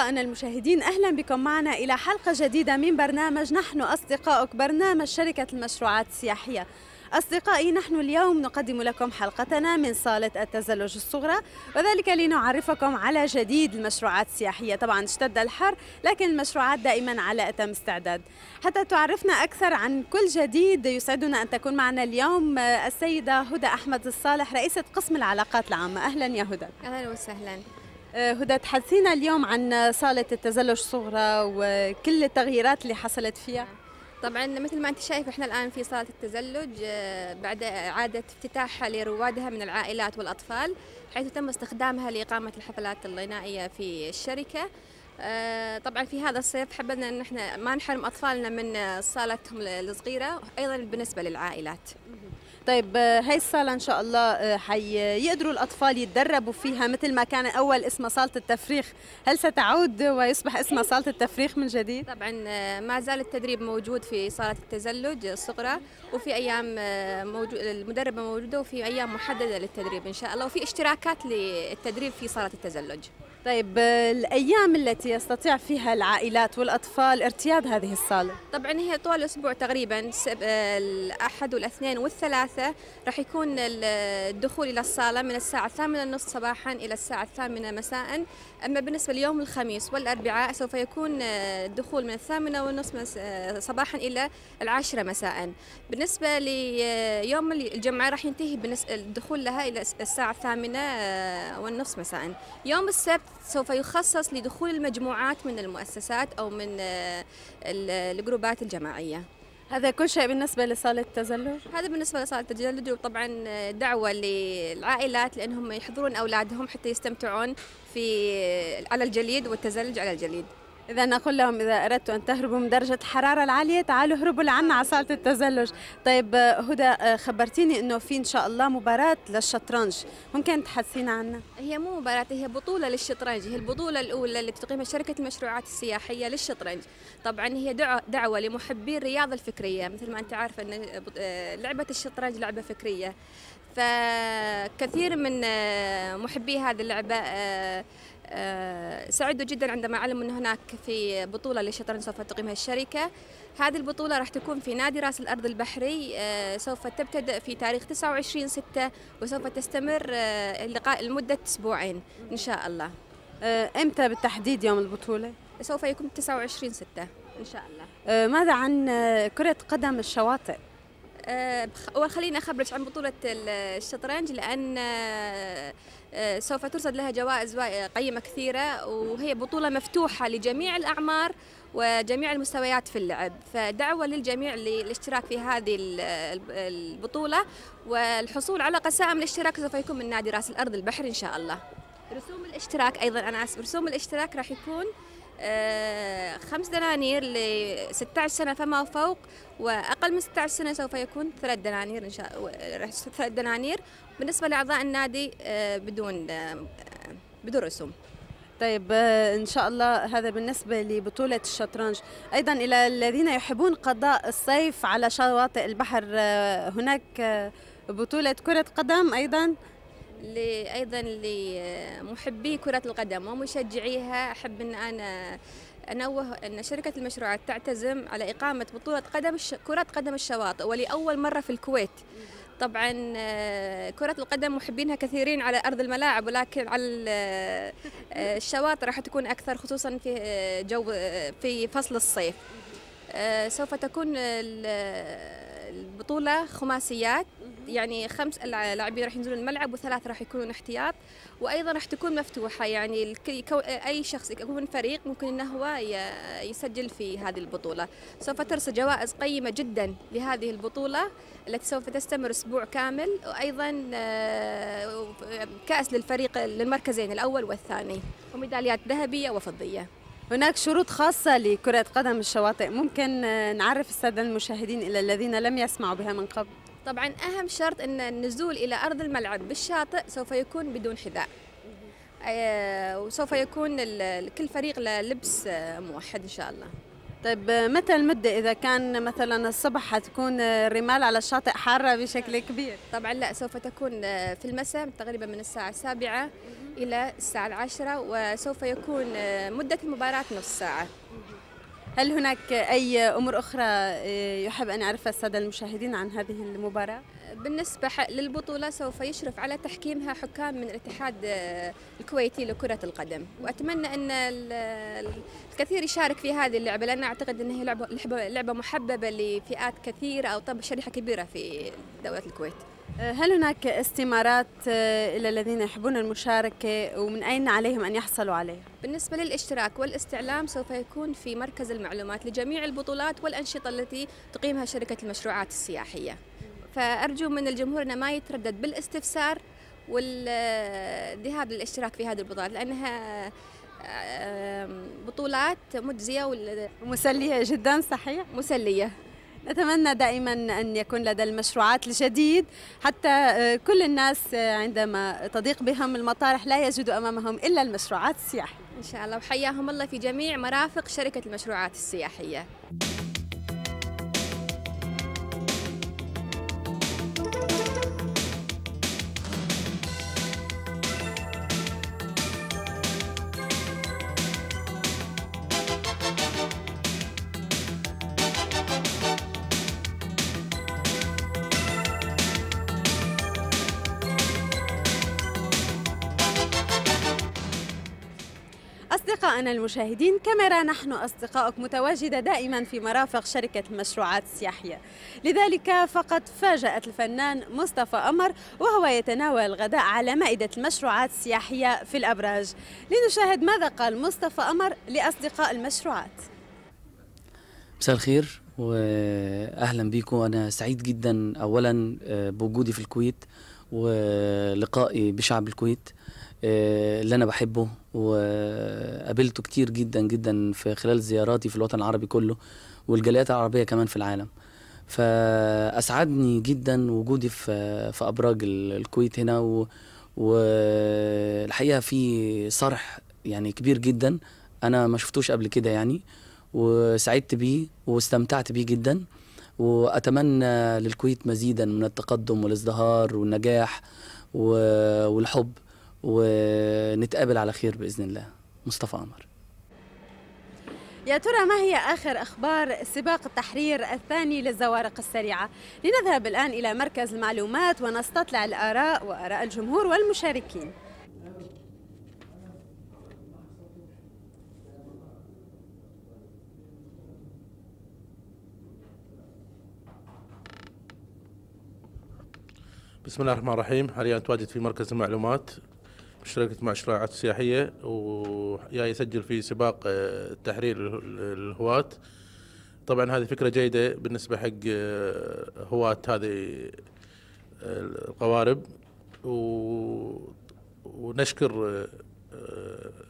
أصدقائنا المشاهدين أهلا بكم معنا إلى حلقة جديدة من برنامج نحن أصدقائك برنامج شركة المشروعات السياحية. أصدقائي نحن اليوم نقدم لكم حلقتنا من صالة التزلج الصغرى وذلك لنعرفكم على جديد المشروعات السياحية. طبعا اشتد الحر لكن المشروعات دائما على أتم استعداد. حتى تعرفنا أكثر عن كل جديد يسعدنا أن تكون معنا اليوم السيدة هدى أحمد الصالح رئيسة قسم العلاقات العامة. أهلا يا هدى. أهلا وسهلا. هدى تحدثينا اليوم عن صالة التزلج الصغرى وكل التغييرات اللي حصلت فيها؟ طبعا مثل ما أنت شايف إحنا الآن في صالة التزلج آه، بعد إعادة افتتاحها لروادها من العائلات والأطفال حيث تم استخدامها لإقامة الحفلات الغنائية في الشركة. آه، طبعا في هذا الصيف حبينا إن إحنا ما نحرم أطفالنا من صالتهم الصغيرة أيضا بالنسبة للعائلات. طيب هاي الصالة إن شاء الله حيقدروا الأطفال يتدربوا فيها مثل ما كان أول اسمها صالة التفريخ هل ستعود ويصبح اسمها صالة التفريخ من جديد؟ طبعا ما زال التدريب موجود في صالة التزلج الصغرى وفي أيام موجود المدربة موجودة وفي أيام محددة للتدريب إن شاء الله وفي اشتراكات للتدريب في صالة التزلج طيب الأيام التي يستطيع فيها العائلات والأطفال ارتياد هذه الصالة؟ طبعا هي طول الأسبوع تقريبا الأحد والأثنين والثلاثة راح يكون الدخول إلى الصالة من الساعة الثامنة النصف صباحا إلى الساعة الثامنة مساء. أما بالنسبة ليوم الخميس والأربعاء سوف يكون الدخول من الثامنة والنصف صباحا إلى العاشرة مساء. بالنسبة ليوم الجمعة راح ينتهي الدخول لها إلى الساعة الثامنة والنصف مساء. يوم السبت سوف يخصص لدخول المجموعات من المؤسسات أو من الجروبات الجماعية هذا كل شيء بالنسبة لصالة التزلج؟ هذا بالنسبة لصالة التزلج وطبعا دعوة للعائلات لأنهم يحضرون أولادهم حتى يستمتعون في على الجليد والتزلج على الجليد إذا نقول لهم إذا أردتوا أن تهربوا من درجة الحرارة العالية تعالوا هربوا لعنا على صالة التزلج. طيب هدى خبرتيني أنه في إن شاء الله مباراة للشطرنج. ممكن تحدثينا عنها؟ هي مو مباراة هي بطولة للشطرنج. هي البطولة الأولى اللي تقيمها شركة المشروعات السياحية للشطرنج. طبعا هي دعوة لمحبي الرياضة الفكرية. مثل ما أنت عارفة أن لعبة الشطرنج لعبة فكرية. فكثير من محبي هذه اللعبة سعدوا جدا عندما علموا أن هناك في بطولة للشطرنج سوف تقيمها الشركة هذه البطولة راح تكون في نادي راس الأرض البحري سوف تبتدأ في تاريخ 29 6 وسوف تستمر اللقاء لمدة أسبوعين إن شاء الله إمتى بالتحديد يوم البطولة؟ سوف يكون 29 6 إن شاء الله ماذا عن كرة قدم الشواطئ؟ أول خليني أخبرك عن بطولة الشطرنج لأن سوف ترصد لها جوائز قيمة كثيرة وهي بطولة مفتوحة لجميع الأعمار وجميع المستويات في اللعب. فدعوة للجميع للاشتراك في هذه البطولة والحصول على قسائم الاشتراك سوف يكون من نادي راس الأرض البحر إن شاء الله. رسوم الاشتراك أيضا أنا أسف رسوم الاشتراك راح يكون خمس دنانير ل 16 سنة فما فوق وأقل من 16 سنة سوف يكون ثلاث دنانير إن شاء الله ثلاث دنانير. بالنسبة لأعضاء النادي بدون بدون رسوم. طيب إن شاء الله هذا بالنسبة لبطولة الشطرنج. أيضا إلى الذين يحبون قضاء الصيف على شواطئ البحر هناك بطولة كرة قدم أيضا. أيضا لمحبي كرة القدم ومشجعيها. أحب إن أنا أنوه أن شركة المشروعات تعتزم على إقامة بطولة قدم كرة قدم الشواطئ ولأول مرة في الكويت. طبعا كرة القدم محبينها كثيرين على أرض الملاعب ولكن على الشواطئ راح تكون أكثر خصوصا في جو في فصل الصيف. سوف تكون البطولة خماسيات. يعني خمس لاعبين راح ينزلون الملعب وثلاث راح يكونون احتياط وأيضا راح تكون مفتوحة يعني أي شخص يكون فريق ممكن إنه هو يسجل في هذه البطولة. سوف ترصد جوائز قيمة جدا لهذه البطولة التي سوف تستمر أسبوع كامل وأيضا كأس للفريق للمركزين الأول والثاني وميداليات ذهبية وفضية. هناك شروط خاصة لكرة قدم الشواطئ. ممكن نعرف السادة المشاهدين إلى الذين لم يسمعوا بها من قبل؟ طبعا أهم شرط أن النزول إلى أرض الملعب بالشاطئ سوف يكون بدون حذاء. وسوف يكون كل فريق له لبس موحد إن شاء الله. طيب متى المدة إذا كان مثلا الصبح حتكون الرمال على الشاطئ حارة بشكل كبير؟ طبعا لا سوف تكون في المساء تقريبا من الساعة السابعة إلى الساعة العاشرة وسوف يكون مدة المباراة نصف ساعة. هل هناك أي أمور أخرى آه، يحب أن يعرفها السادة المشاهدين عن هذه المباراة؟ بالنسبة للبطولة سوف يشرف على تحكيمها حكام من الاتحاد آه، الكويتي لكرة القدم وأتمنى أن الكثير يشارك في هذه اللعبة لأن أعتقد أنها لعبة, لعبة محببة لفئات كثيرة أو طب شريحة كبيرة في دولة الكويت هل هناك استمارات آه، إلى الذين يحبون المشاركة ومن أين عليهم أن يحصلوا عليها؟ بالنسبة للاشتراك والاستعلام سوف يكون في مركز المعلومات لجميع البطولات والأنشطة التي تقيمها شركة المشروعات السياحية فأرجو من الجمهور أنه ما يتردد بالاستفسار والذهاب للاشتراك في هذه البطولات لأنها بطولات مجزية ومسلية جدا صحيح؟ مسلية نتمنى دائما أن يكون لدى المشروعات الجديد. حتى آه، كل الناس آه، عندما تضيق بهم المطارح لا يجدوا أمامهم إلا المشروعات السياحية. إن شاء الله وحياهم الله في جميع مرافق شركة المشروعات السياحية. أصدقائنا المشاهدين كاميرا نحن أصدقائك متواجدة دائما في مرافق شركة المشروعات السياحية لذلك فقد فاجأت الفنان مصطفى أمر وهو يتناول الغداء على مائدة المشروعات السياحية في الأبراج. لنشاهد ماذا قال مصطفى أمر لأصدقاء المشروعات. مساء الخير واهلا بكم أنا سعيد جدا اولا آه، بوجودي في الكويت ولقائي بشعب الكويت. اللي أنا بحبه وقابلته كتير جدا جدا في خلال زياراتي في الوطن العربي كله والجاليات العربية كمان في العالم. فأسعدني جدا وجودي في في أبراج الكويت هنا والحقيقة في صرح يعني كبير جدا أنا ما شفتوش قبل كده يعني وسعدت بيه واستمتعت بيه جدا. وأتمنى للكويت مزيدا من التقدم والازدهار والنجاح والحب. ونتقابل على خير بإذن الله. مصطفى عمر يا ترى ما هي آخر أخبار سباق التحرير الثاني للزوارق السريعة؟ لنذهب الآن إلى مركز المعلومات ونستطلع الآراء وآراء الجمهور والمشاركين. بسم الله الرحمن الرحيم. حاليا أتواجد في مركز المعلومات شركة مشروعات سياحية ويا يسجل في سباق آه، تحرير الهواة طبعا هذه فكرة جيدة بالنسبة حق آه، هواة هذه آه، القوارب. ونشكر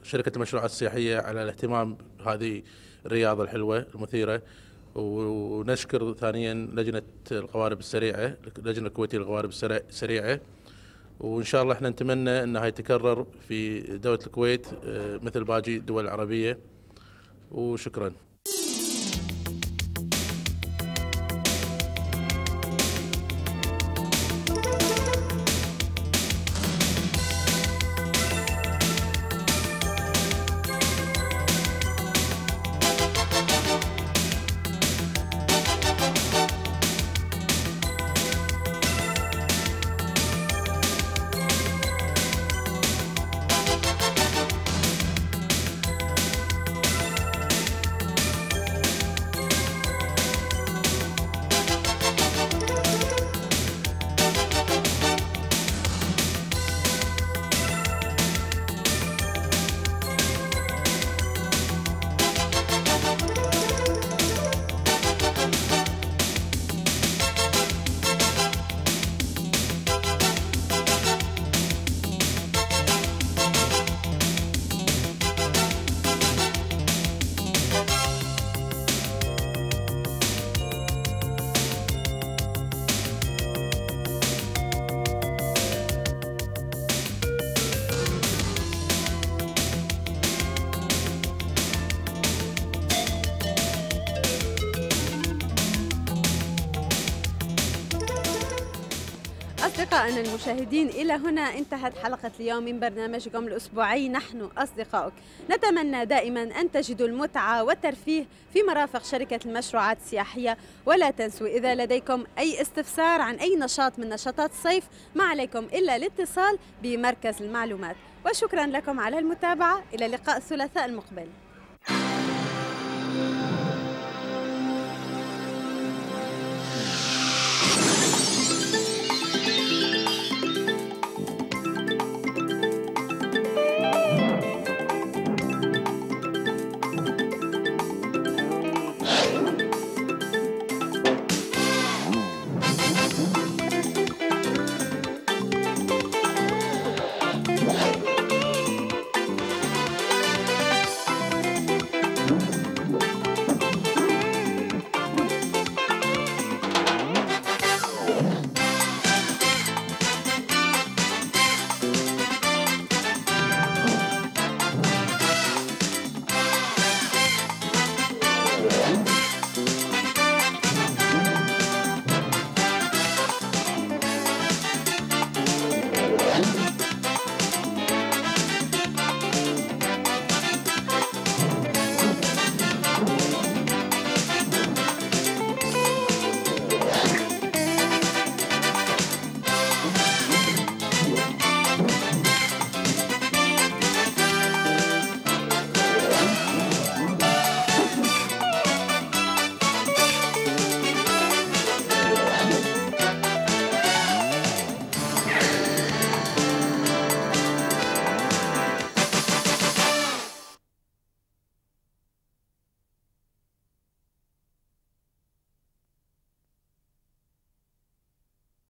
شركة المشروعات السياحية على الاهتمام بهذه الرياضة الحلوة المثيرة. ونشكر ثانيا لجنة القوارب السريعة اللجنة الكويتية للقوارب السريعة. وإن شاء الله إحنا نتمنى انها يتكرر في دولة الكويت آه، مثل باقي الدول العربية. وشكرا. أصدقائنا المشاهدين إلى هنا انتهت حلقة اليوم من برنامجكم الأسبوعي. نحن أصدقائك نتمنى دائما أن تجدوا المتعة والترفيه في مرافق شركة المشروعات السياحية. ولا تنسوا إذا لديكم أي استفسار عن أي نشاط من نشاطات الصيف ما عليكم إلا الاتصال بمركز المعلومات. وشكرا لكم على المتابعة. إلى اللقاء الثلاثاء المقبل.